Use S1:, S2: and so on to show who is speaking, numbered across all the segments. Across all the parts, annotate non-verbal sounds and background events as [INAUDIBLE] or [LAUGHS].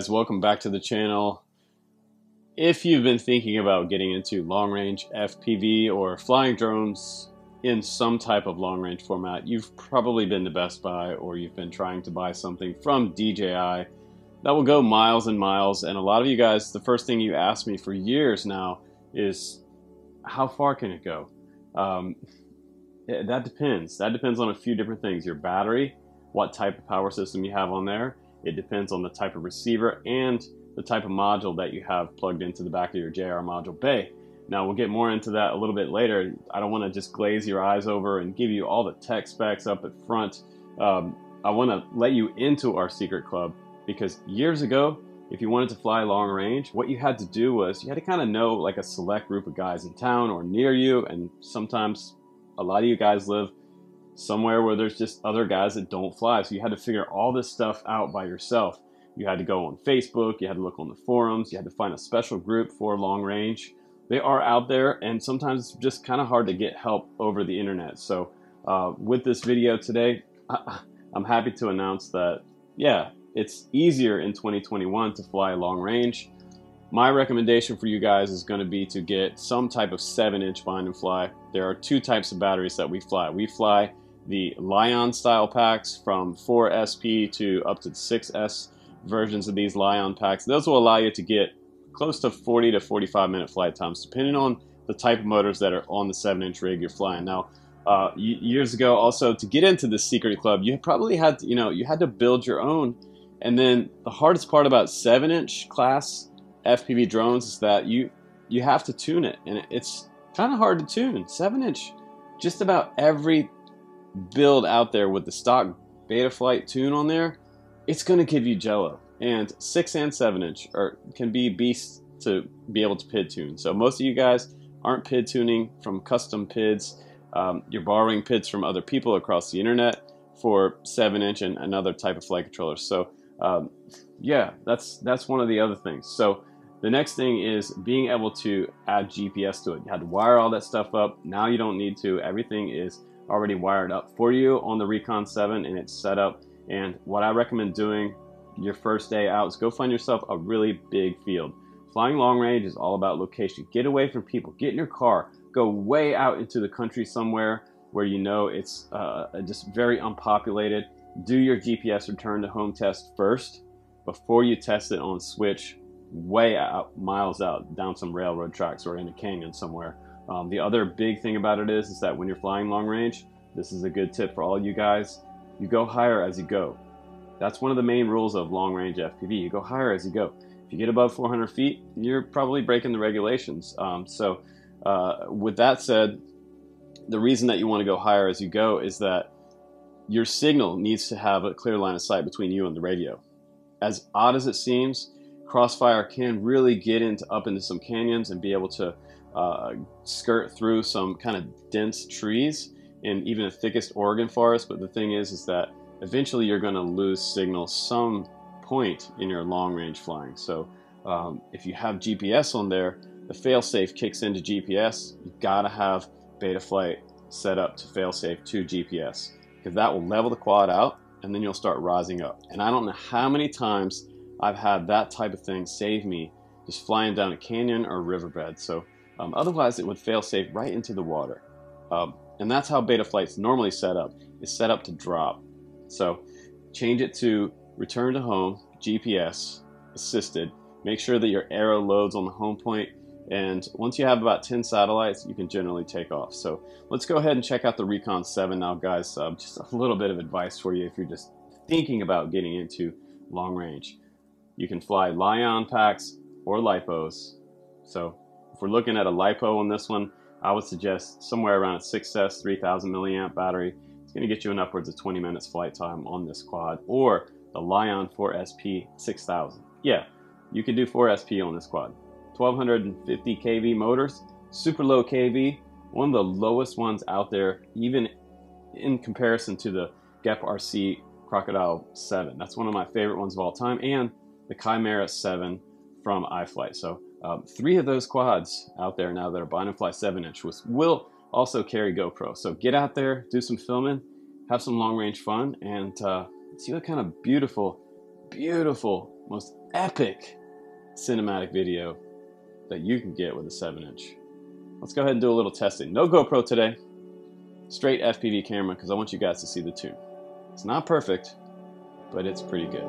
S1: guys, welcome back to the channel. If you've been thinking about getting into long range FPV or flying drones in some type of long range format, you've probably been to Best Buy or you've been trying to buy something from DJI that will go miles and miles. And a lot of you guys, the first thing you ask me for years now is how far can it go? Um, that depends. That depends on a few different things. Your battery, what type of power system you have on there, it depends on the type of receiver and the type of module that you have plugged into the back of your JR module bay. Now we'll get more into that a little bit later. I don't want to just glaze your eyes over and give you all the tech specs up at front. Um, I want to let you into our secret club because years ago, if you wanted to fly long range, what you had to do was you had to kind of know like a select group of guys in town or near you, and sometimes a lot of you guys live somewhere where there's just other guys that don't fly. So you had to figure all this stuff out by yourself. You had to go on Facebook, you had to look on the forums, you had to find a special group for long range. They are out there, and sometimes it's just kind of hard to get help over the internet. So, uh, with this video today, I, [LAUGHS] I'm happy to announce that, yeah, it's easier in 2021 to fly long range. My recommendation for you guys is going to be to get some type of 7 inch bind and fly. There are two types of batteries that we fly. We fly the Li-Ion style packs from 4SP to up to 6S versions of these Li-Ion packs. Those will allow you to get close to 40 to 45 minute flight times, depending on the type of motors that are on the 7 inch rig you're flying. Now, uh, years ago, also to get into the secret club, you probably had to, you know you had to build your own. And then the hardest part about 7 inch class FPV drones is that you you have to tune it, and it's kind of hard to tune. 7 inch, just about every build out there with the stock Betaflight tune on there, it's going to give you jello. And 6 and 7 inch are, can be beasts to be able to PID tune. So most of you guys aren't PID tuning from custom PIDs. Um, you're borrowing PIDs from other people across the internet for 7 inch and another type of flight controller. So um, yeah, that's that's one of the other things. So the next thing is being able to add GPS to it. You had to wire all that stuff up. Now you don't need to. Everything is already wired up for you on the Rekon 7 and it's set up. And what I recommend doing your first day out is go find yourself a really big field. Flying long range is all about location. Get away from people. Get in your car. Go way out into the country somewhere where you know it's uh, just very unpopulated. Do your GPS return to home test first before you test it on switch way out, miles out, down some railroad tracks or in a canyon somewhere. Um, the other big thing about it is, is that when you're flying long range, this is a good tip for all you guys, you go higher as you go. That's one of the main rules of long range FPV. You go higher as you go. If you get above 400 feet, you're probably breaking the regulations. Um, so uh, with that said, the reason that you want to go higher as you go is that your signal needs to have a clear line of sight between you and the radio. As odd as it seems, Crossfire can really get into up into some canyons and be able to uh, skirt through some kind of dense trees in even the thickest Oregon forest. But the thing is, is that eventually you're going to lose signal some point in your long range flying. So um, if you have GPS on there, the failsafe kicks into GPS. You've got to have Betaflight set up to failsafe to GPS because that will level the quad out and then you'll start rising up. And I don't know how many times I've had that type of thing save me just flying down a canyon or riverbed. So um, otherwise, it would fail safe right into the water. Um, and that's how Betaflight's normally set up. It's set up to drop. So change it to return to home, GPS assisted. Make sure that your arrow loads on the home point. And once you have about 10 satellites, you can generally take off. So let's go ahead and check out the Rekon 7 now, guys. Uh, just a little bit of advice for you if you're just thinking about getting into long range. You can fly Li-Ion packs or lipos. So if we're looking at a LiPo on this one, I would suggest somewhere around a 6S 3000 milliamp battery. It's going to get you an upwards of 20 minutes flight time on this quad, or the Li-Ion 4SP 6000. Yeah, you can do 4SP on this quad. 1250 kV motors, super low kV, one of the lowest ones out there, even in comparison to the GEPRC Crocodile 7. That's one of my favorite ones of all time, and the Chimera 7 from iFlight. So um, three of those quads out there now that are bind and fly 7 inch will also carry GoPro. So get out there, do some filming, have some long range fun, and uh, see what kind of beautiful, beautiful most epic cinematic video that you can get with a 7 inch. Let's go ahead and do a little testing. No GoPro today, straight FPV camera because I want you guys to see the tune. It's not perfect, but it's pretty good.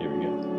S1: Here we go.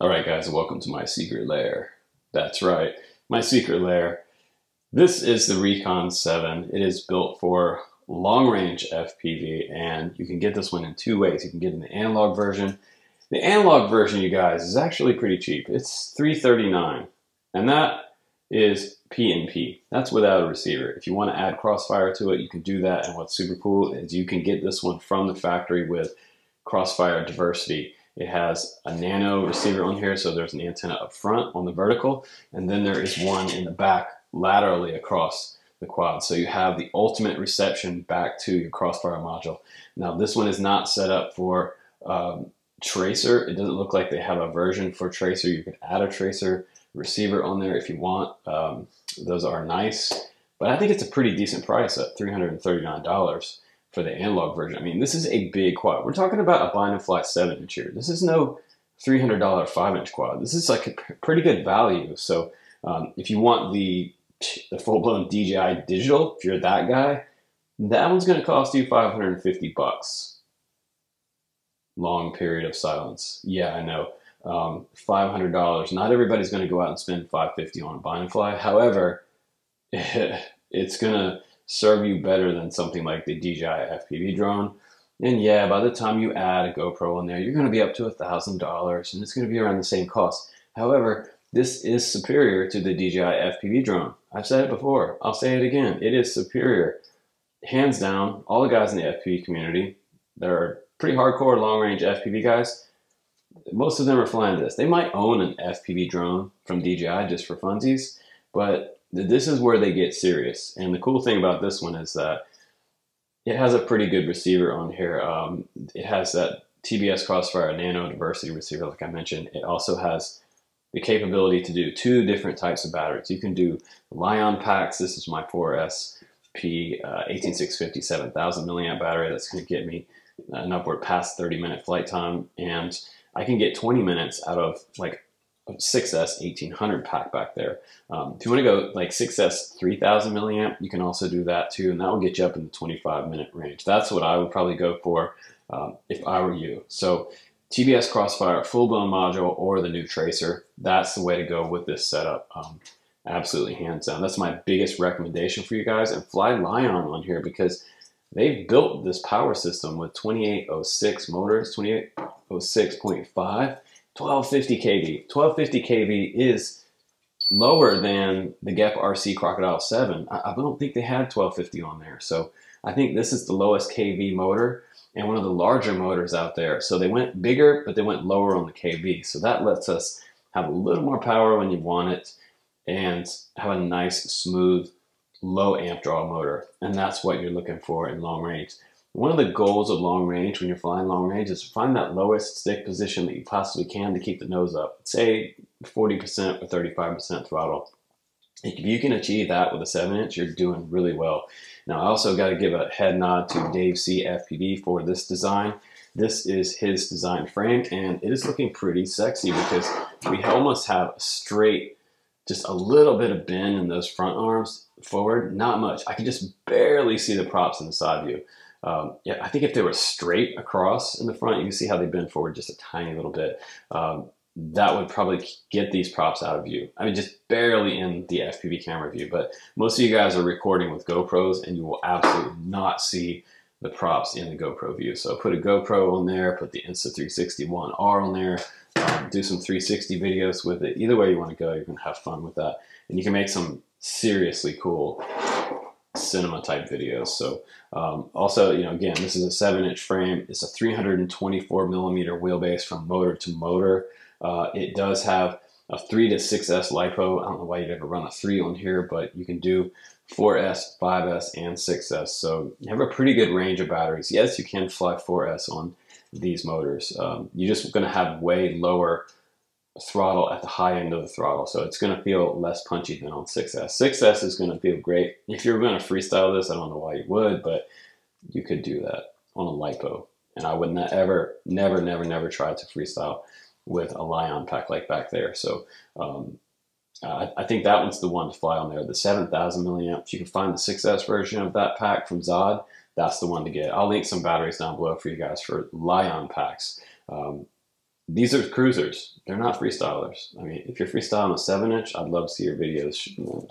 S1: All right, guys, welcome to my secret lair. That's right, my secret lair. This is the Rekon 7. It is built for long range FPV, and you can get this one in two ways. You can get in the analog version. The analog version, you guys, is actually pretty cheap. It's 339 and that is PNP. That's without a receiver. If you want to add Crossfire to it, you can do that. And what's super cool is you can get this one from the factory with Crossfire diversity. It has a nano receiver on here, so there's an antenna up front on the vertical, and then there is one in the back laterally across the quad. So you have the ultimate reception back to your crossfire module. Now this one is not set up for um, tracer. It doesn't look like they have a version for tracer. You could add a tracer receiver on there if you want. Um, those are nice, but I think it's a pretty decent price at $339 for the analog version. I mean, this is a big quad. We're talking about a Bind and Fly 7 inch here. This is no $300 5 inch quad. This is like a pretty good value. So um, if you want the, the full blown DJI digital, if you're that guy, that one's going to cost you 550 bucks. Long period of silence. Yeah, I know. Um, $500. Not everybody's going to go out and spend 550 on a Bind and Fly. However, [LAUGHS] it's going to serve you better than something like the DJI FPV drone. And yeah, by the time you add a GoPro in there, you're going to be up to a $1,000 and it's going to be around the same cost. However, this is superior to the DJI FPV drone. I've said it before. I'll say it again. It is superior. Hands down, all the guys in the FPV community that are pretty hardcore long range FPV guys, most of them are flying this. They might own an FPV drone from DJI just for funsies, but this is where they get serious. And the cool thing about this one is that it has a pretty good receiver on here. Um, it has that TBS Crossfire Nano Diversity receiver, like I mentioned. It also has the capability to do two different types of batteries. You can do Li-Ion packs. This is my 4S P uh, 18650 7000 milliamp battery. That's going to get me an upward past 30 minute flight time. And I can get 20 minutes out of like 6S 1800 pack back there. Um, if you want to go like 6S 3000 milliamp, you can also do that too, and that will get you up in the 25 minute range. That's what I would probably go for um, if I were you. So TBS Crossfire full blown module or the new Tracer, that's the way to go with this setup. Um, absolutely hands down. That's my biggest recommendation for you guys. And fly Li-Ion on here because they've built this power system with 2806 motors, 2806.5 1250 kV. 1250 kV is lower than the GEPRC Crocodile 7. I, I don't think they had 1250 on there. So I think this is the lowest kV motor and one of the larger motors out there. So they went bigger, but they went lower on the kV. So that lets us have a little more power when you want it and have a nice, smooth, low amp draw motor. And that's what you're looking for in long range. One of the goals of long range when you're flying long range is to find that lowest stick position that you possibly can to keep the nose up. Say 40% or 35% throttle. If you can achieve that with a 7 inch, you're doing really well. Now, I also got to give a head nod to Dave C. FPV for this design. This is his design frame, and it is looking pretty sexy because we almost have a straight, just a little bit of bend in those front arms forward, not much. I can just barely see the props in the side view. Um, yeah, I think if they were straight across in the front, you can see how they bend forward just a tiny little bit. Um, that would probably get these props out of view. I mean, just barely in the FPV camera view, but most of you guys are recording with GoPros and you will absolutely not see the props in the GoPro view. So put a GoPro on there, put the Insta360 R on there, um, do some 360 videos with it. Either way you want to go, you can have fun with that. And you can make some seriously cool cinema type videos. So um, also, you know, again, this is a seven inch frame. It's a 324 millimeter wheelbase from motor to motor. Uh, it does have a 3 to 6S LiPo. I don't know why you'd ever run a 3 on here, but you can do 4S, 5S, and 6S. So you have a pretty good range of batteries. Yes, you can fly 4S on these motors. Um, you're just going to have way lower throttle at the high end of the throttle. So it's going to feel less punchy than on 6S. 6S is going to feel great. If you're going to freestyle this, I don't know why you would, but you could do that on a LiPo. And I would not ever, never, never, never try to freestyle with a Li-Ion pack like back there. So um, uh, I think that one's the one to fly on there. The 7,000 milliamps. You can find the 6S version of that pack from Zod. That's the one to get. I'll link some batteries down below for you guys for Li-Ion packs. Um, these are cruisers. They're not freestylers. I mean, if you're freestyling a 7 inch, I'd love to see your videos.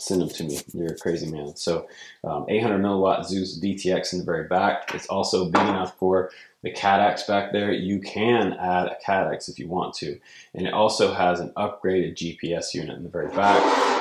S1: Send them to me. You're a crazy man. So, um, 800 milliwatt Zeus VTX in the very back. It's also big enough for the Caddx back there. You can add a Caddx if you want to. And it also has an upgraded GPS unit in the very back.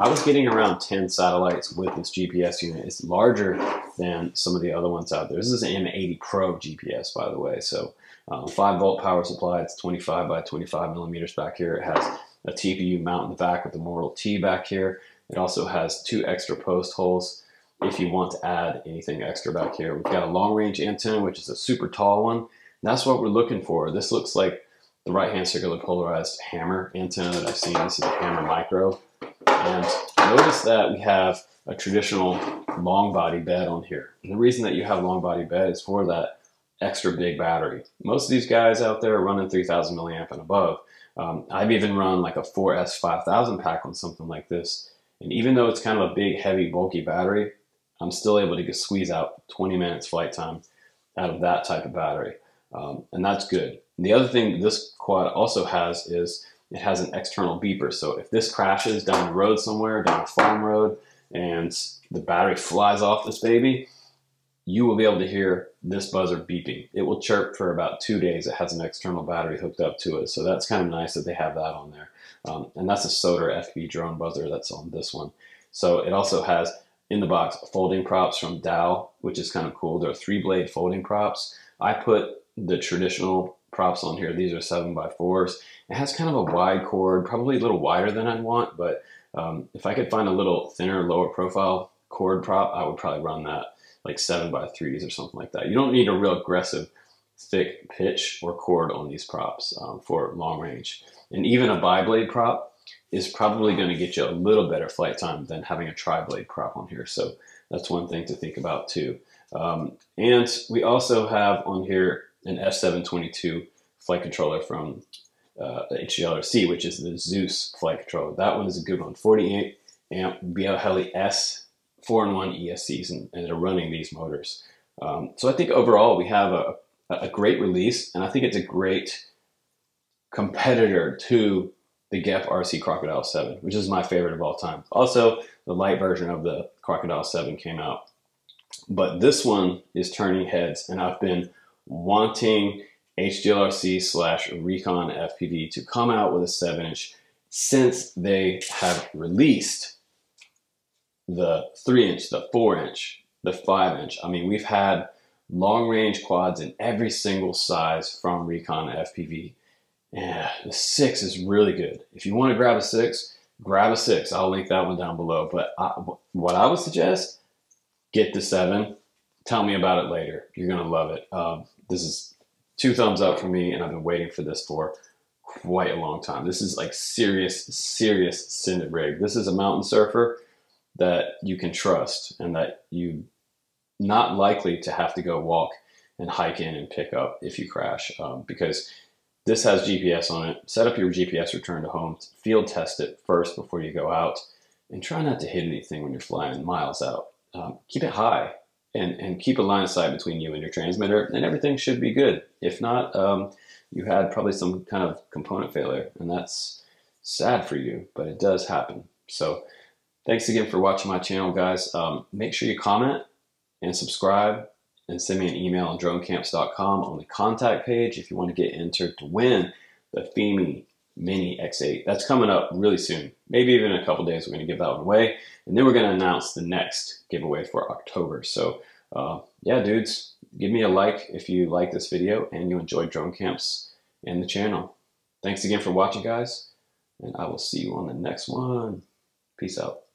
S1: I was getting around 10 satellites with this GPS unit. It's larger than some of the other ones out there. This is an M80 Pro GPS, by the way. So, um, 5 volt power supply. It's 25 by 25 millimeters back here. It has a TPU mount in the back with the Immortal T back here. It also has two extra post holes if you want to add anything extra back here. We've got a long range antenna, which is a super tall one. That's what we're looking for. This looks like the right hand circular polarized hammer antenna that I've seen. This is a hammer micro. And notice that we have a traditional long body bed on here. And the reason that you have long body bed is for that extra big battery. Most of these guys out there are running 3000 milliamp and above. Um, I've even run like a 4S 5000 pack on something like this. And even though it's kind of a big, heavy, bulky battery, I'm still able to squeeze out 20 minutes flight time out of that type of battery. Um, and that's good. And the other thing this quad also has is it has an external beeper. So if this crashes down the road somewhere, down a farm road, and the battery flies off this baby, you will be able to hear this buzzer beeping. It will chirp for about two days. It has an external battery hooked up to it. So that's kind of nice that they have that on there. Um, and that's a Sotar FB drone buzzer that's on this one. So it also has in the box folding props from Dow, which is kind of cool. They're three blade folding props. I put the traditional props on here. These are seven by fours. It has kind of a wide cord, probably a little wider than I'd want, but um, if I could find a little thinner, lower profile cord prop, I would probably run that like seven by threes or something like that. You don't need a real aggressive thick pitch or cord on these props um, for long range. And even a bi-blade prop is probably going to get you a little better flight time than having a tri-blade prop on here. So that's one thing to think about too. Um, and we also have on here an F722 flight controller from uh, HGLRC, which is the Zeus flight controller. That one is a good one. 48 amp BLHeli_S 4-in-1 ESCs and, and, they're running these motors. Um, so I think overall we have a, a great release and I think it's a great competitor to the GEPRC Crocodile 7, which is my favorite of all time. Also, the light version of the Crocodile 7 came out. But this one is turning heads, and I've been wanting HGLRC slash Rekon FPV to come out with a 7 inch since they have released the 3 inch, the 4 inch, the 5 inch. I mean, we've had long range quads in every single size from Rekon FPV yeah, the six is really good. If you want to grab a six, grab a six. I'll link that one down below. But I, what I would suggest, get the seven. Tell me about it later. You're gonna love it. Um, this is two thumbs up for me, and I've been waiting for this for quite a long time. This is like serious, serious Sendit rig. This is a mountain surfer that you can trust and that you not likely to have to go walk and hike in and pick up if you crash um, because this has GPS on it. Set up your GPS return to home. Field test it first before you go out. And try not to hit anything when you're flying miles out. Um, keep it high and, and keep a line of sight between you and your transmitter, and everything should be good. If not, um, you had probably some kind of component failure, and that's sad for you, but it does happen. So, thanks again for watching my channel, guys. Um, make sure you comment and subscribe and send me an email on dronecamps.com on the contact page if you want to get entered to win the FIMI Mini X8. That's coming up really soon. Maybe even in a couple days, we're going to give that one away. And then we're going to announce the next giveaway for October. So, uh, yeah, dudes, give me a like if you like this video and you enjoyed drone camps and the channel. Thanks again for watching, guys, and I will see you on the next one. Peace out.